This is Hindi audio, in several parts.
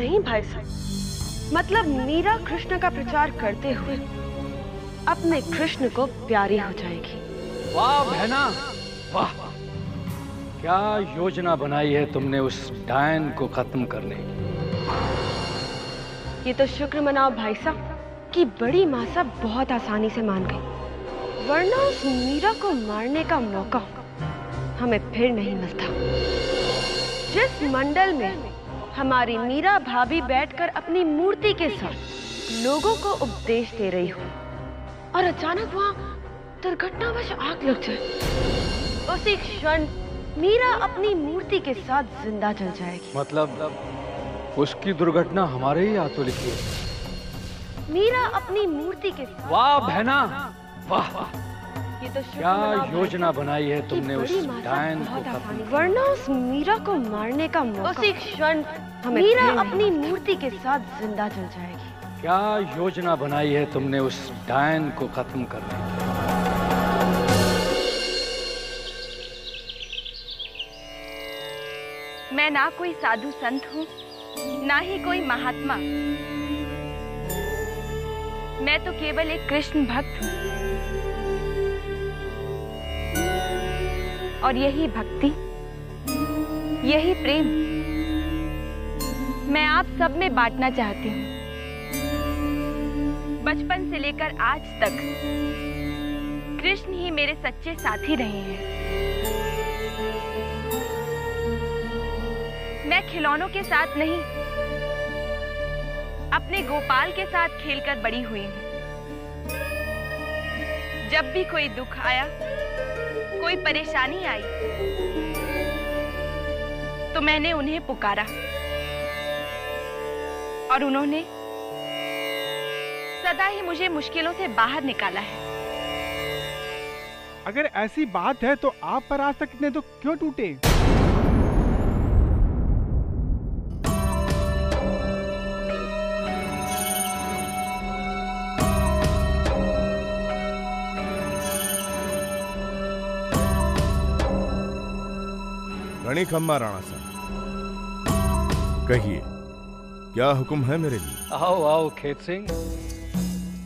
नहीं भाई साहब। मतलब मीरा कृष्ण का प्रचार करते हुए अपने कृष्ण को प्यारी हो जाएगी। वाह बहना वाह। क्या योजना बनाई है तुमने उस डायन को खत्म करने की? ये तो शुक्र मनाओ भाई साहब कि बड़ी माँ साहब बहुत आसानी से मान गई। वरना उस मीरा को मारने का मौका हमें फिर नहीं मिलता। जिस मंडल में हमारी मीरा भाभी बैठकर अपनी मूर्ति के साथ लोगों को उपदेश दे रही हो। और अचानक वहाँ दुर्घटनावश आग लग जाए। उसी क्षण मीरा अपनी मूर्ति के साथ ज़िंदा जल जाएगी। मतलब उसकी दुर्घटना हमारे ही हाथों लिखी है। मीरा अपनी मूर्ति के साथ वाह बहना वाह। ये तो क्या योजना बनाई है तुमने उस डायन को वरना उस मीरा को मारने का मौका उसी क्षण हमें मीरा अपनी मूर्ति के साथ ज़िंदा जल जाएगी। क्या योजना बनाई है तुमने उस डायन को खत्म करने की? मैं ना कोई साधु संत हूँ ना ही कोई महात्मा। मैं तो केवल एक कृष्ण भक्त हूँ। और यही भक्ति यही प्रेम मैं आप सब में बांटना चाहती हूँ। बचपन से लेकर आज तक, कृष्ण ही मेरे सच्चे साथी रहे हैं। मैं खिलौनों के साथ नहीं, अपने गोपाल के साथ खेलकर बड़ी हुई हूँ। जब भी कोई दुख आया, कोई परेशानी आई तो मैंने उन्हें पुकारा। और उन्होंने सदा ही मुझे मुश्किलों से बाहर निकाला है। अगर ऐसी बात है तो आप पर आज तक इतने दुख क्यों टूटे? खम्मा राणा साहब कहिए। क्या हुक्म है मेरे लिए? आओ आओ खेत सिंह।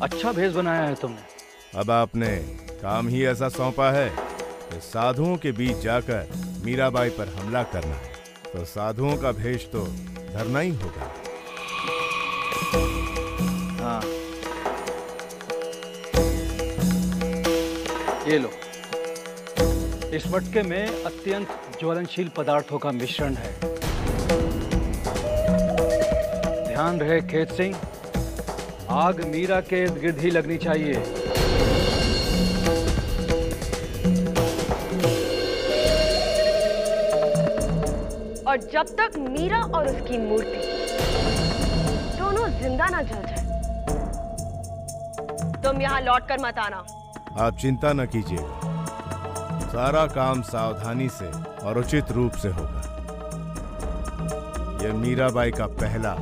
अच्छा भेज बनाया है तुमने। अब आपने काम ही ऐसा सौंपा है कि साधुओं के बीच जाकर मीराबाई पर हमला करना है। तो साधुओं का भेष तो धरना ही होगा। हाँ। ये लो। इस मटके में अत्यंत ज्वलनशील पदार्थों का मिश्रण है। ध्यान रहे खेत सिंह। आग मीरा के इर्द गिर्द ही लगनी चाहिए। और जब तक मीरा और उसकी मूर्ति दोनों ज़िंदा ना जल जाए तुम यहाँ लौट कर मत आना। आप चिंता न कीजिएगा। सारा काम सावधानी से और उचित रूप से होगा। यह मीराबाई का पहला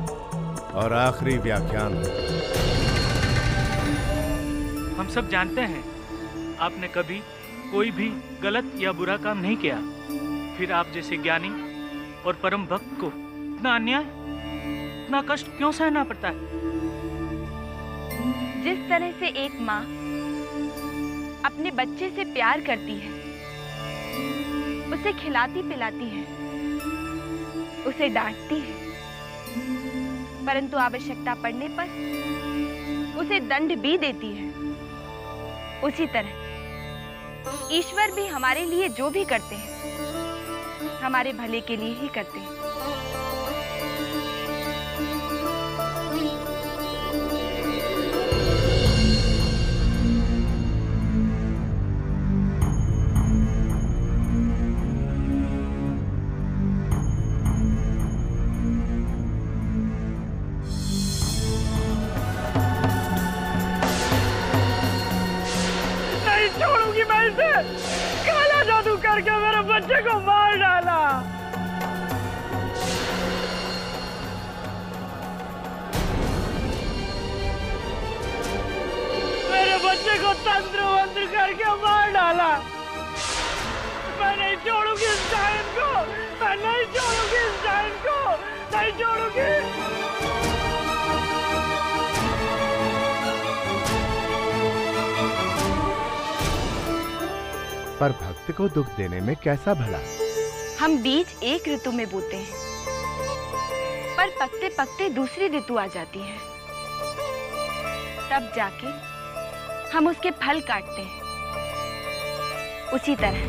और आखिरी व्याख्यान हम सब जानते हैं आपने कभी कोई भी गलत या बुरा काम नहीं किया। फिर आप जैसे ज्ञानी और परम भक्त को इतना अन्याय इतना कष्ट क्यों सहना पड़ता है? जिस तरह से एक माँ अपने बच्चे से प्यार करती है उसे खिलाती पिलाती है उसे डांटती है परंतु आवश्यकता पड़ने पर उसे दंड भी देती है। उसी तरह, ईश्वर भी हमारे लिए जो भी करते हैं, हमारे भले के लिए ही करते हैं। पर भक्त को दुख देने में कैसा भला? हम बीज एक ऋतु में बोते हैं, पर पकते पकते दूसरी ऋतु आ जाती है। तब जाके हम उसके फल काटते हैं। उसी तरह,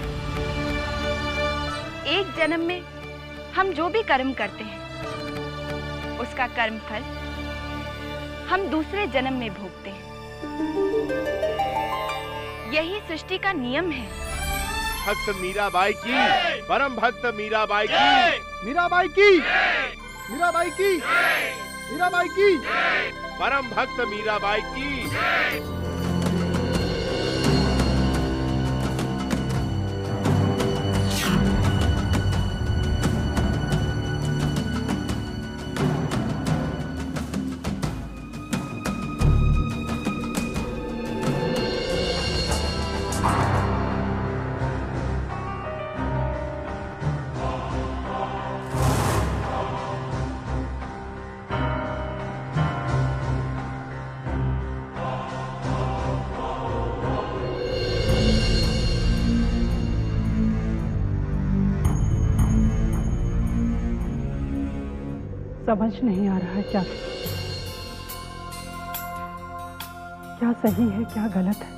एक जन्म में हम जो भी कर्म करते हैं, उसका कर्म फल हम दूसरे जन्म में भोगते हैं। यही सृष्टि का नियम है। भक्त मीराबाई की। परम भक्त मीराबाई की। मीराबाई की। मीराबाई की। मीराबाई की। परम भक्त मीराबाई की। समझ नहीं आ रहा है क्या। क्या सही है, क्या गलत है।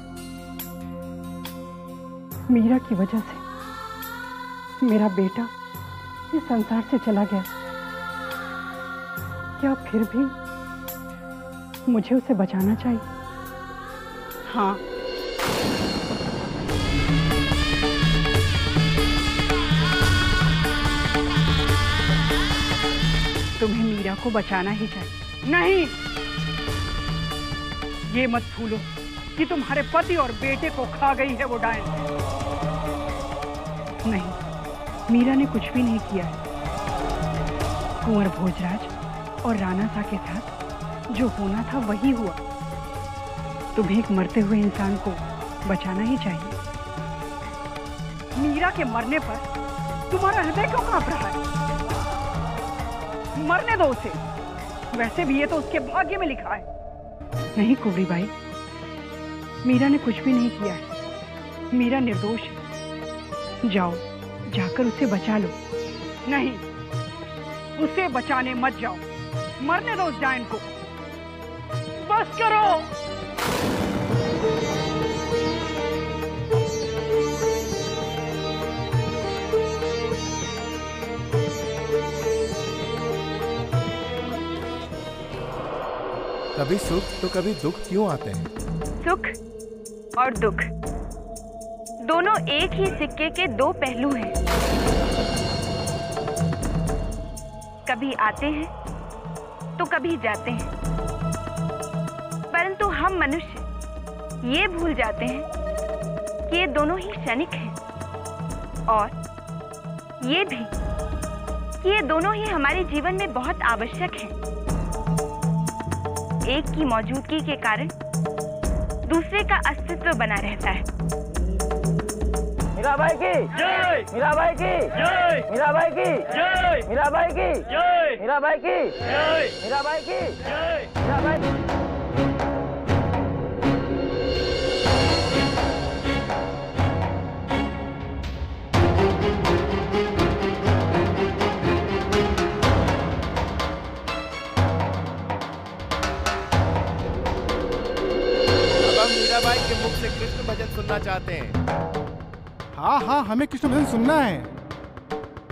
मीरा की वजह से मेरा बेटा इस संसार से चला गया। क्या फिर भी मुझे उसे बचाना चाहिए? हाँ। तुम्हें मीरा को बचाना ही चाहिए नहीं! ये मत भूलो कि तुम्हारे पति और बेटे को खा गई है वो डायन नहीं, मीरा ने कुछ भी नहीं किया है। कुंवर भोजराज और राणा सा के साथ जो होना था वही हुआ। तुम्हें एक मरते हुए इंसान को बचाना ही चाहिए। मीरा के मरने पर तुम्हारा हृदय क्यों काँप रहा है? मरने दो उसे। वैसे भी ये तो उसके भाग्य में लिखा है। नहीं, कुबरी भाई। मीरा ने कुछ भी नहीं किया है। मीरा निर्दोष है। जाओ, जाकर उसे बचा लो। नहीं, उसे बचाने मत जाओ। मरने दो उस डायन को। बस करो। कभी सुख तो कभी दुख क्यों आते हैं? सुख और दुख। दोनों एक ही सिक्के के दो पहलू हैं। कभी आते हैं तो कभी जाते हैं। परंतु हम मनुष्य, ये भूल जाते हैं कि ये दोनों ही क्षणिक हैं। और ये भी कि ये दोनों ही हमारे जीवन में बहुत आवश्यक हैं। एक की मौजूदगी के कारण दूसरे का अस्तित्व बना रहता है। मीराबाई की। जय। मीराबाई की। जय। मीराबाई की। जय। मीराबाई की। जय। मीराबाई की। जय। मीराबाई की। जय। मीराबाई मुख से कृष्ण भजन सुनना चाहते हैं। हाँ हाँ हमें कृष्ण भजन सुनना है।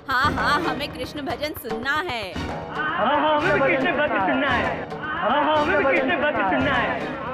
हाँ हाँ हमें कृष्ण भजन सुनना है। हाँ हाँ हमें कृष्ण भजन सुनना है। हाँ हाँ हमें कृष्ण भजन सुनना है।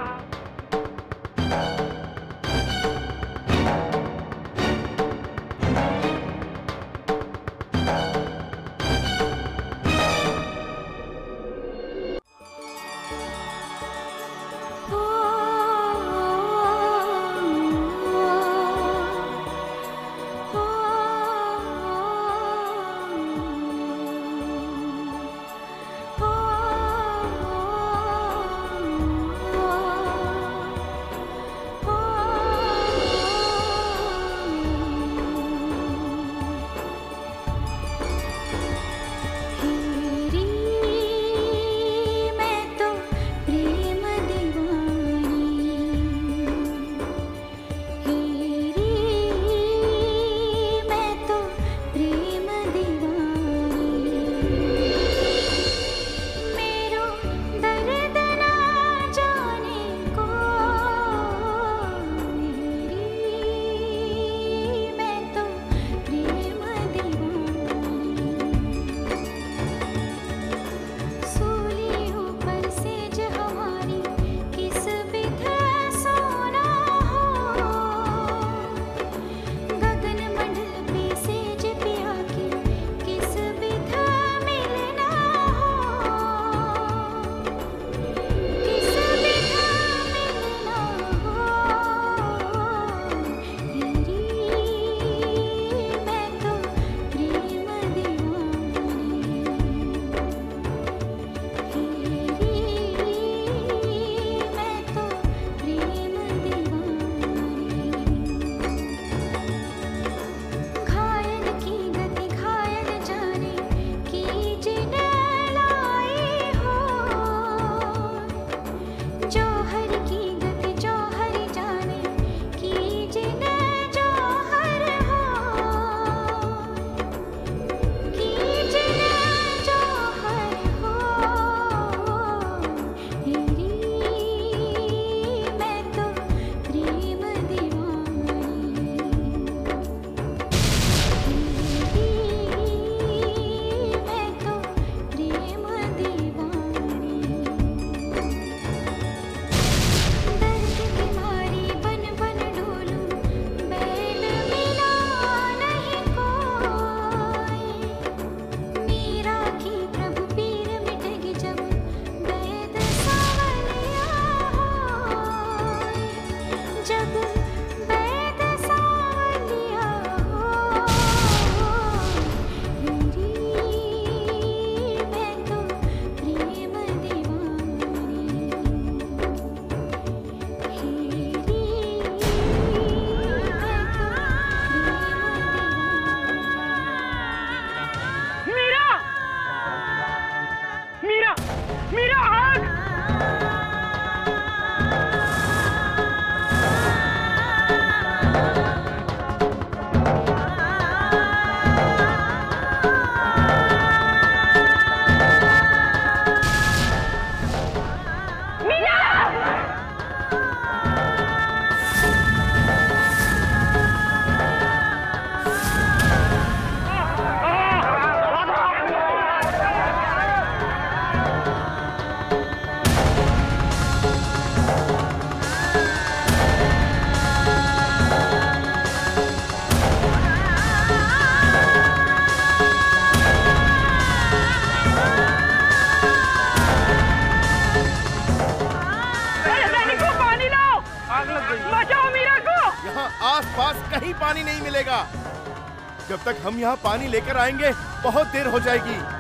तक हम यहाँ पानी लेकर आएँगे। बहुत देर हो जाएगी।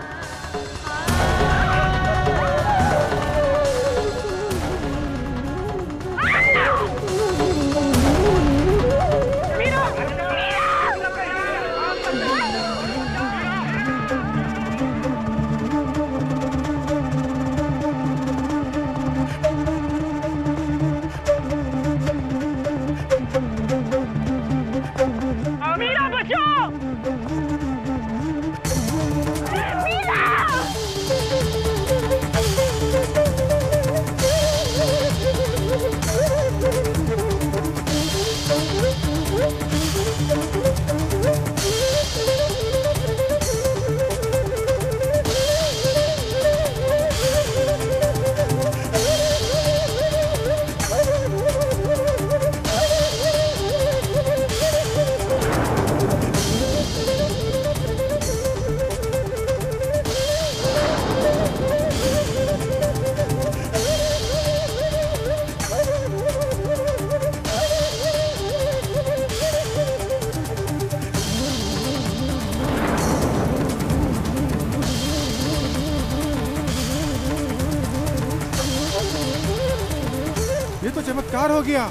ये तो चमत्कार हो गया।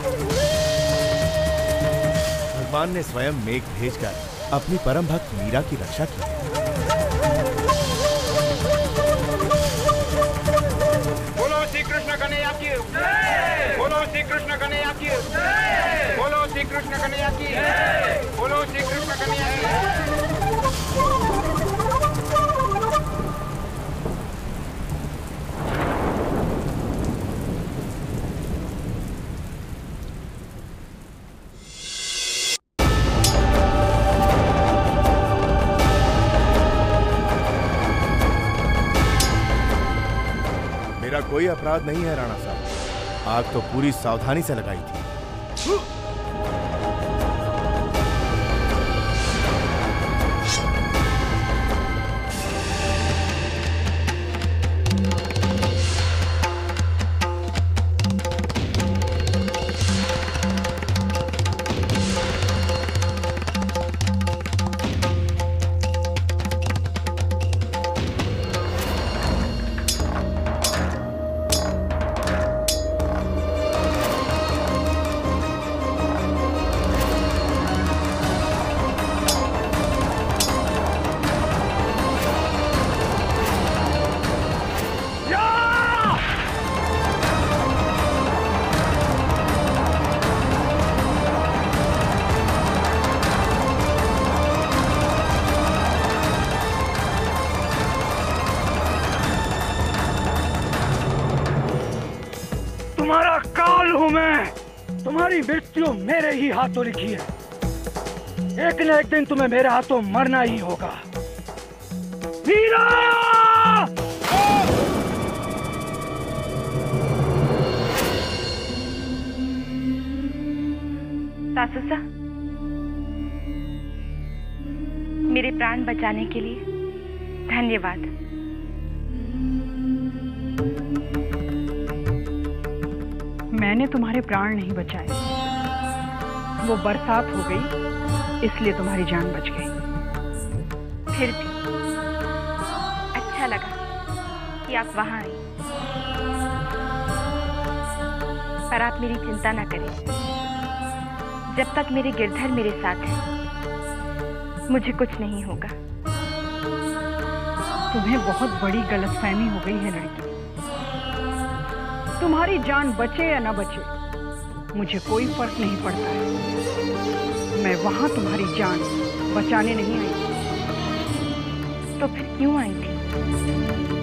भगवान ने स्वयं मेघ भेजकर अपनी परम भक्त मीरा की रक्षा की। बोलो श्री कृष्ण कन्हैया की। बोलो श्री कृष्ण कन्हैया की। बोलो श्री कृष्ण कन्हैया की। बोलो श्री कृष्ण कन्हैया की। कोई अपराध नहीं है राणा साहब। आग तो पूरी सावधानी से लगाई थी। तुम्हारा काल हूँ मैं। तुम्हारी मृत्यु मेरे ही हाथों लिखी है। एक न एक दिन तुम्हें मेरे हाथों मरना ही होगा। वीरा! सासू सा, मेरे प्राण बचाने के लिए धन्यवाद। मैंने तुम्हारे प्राण नहीं बचाए। वो बरसात हो गई, इसलिए तुम्हारी जान बच गई। फिर भी। अच्छा लगा कि आप वहाँ आए पर आप मेरी चिंता ना करें। जब तक मेरे गिरधर मेरे साथ है, मुझे कुछ नहीं होगा। तुम्हें बहुत बड़ी गलतफहमी हो गई है, लड़की। तुम्हारी जान बचे या ना बचे, मुझे कोई फ़र्क नहीं पड़ता है। मैं वहाँ तुम्हारी जान बचाने नहीं आई। तो फिर क्यों आई थी?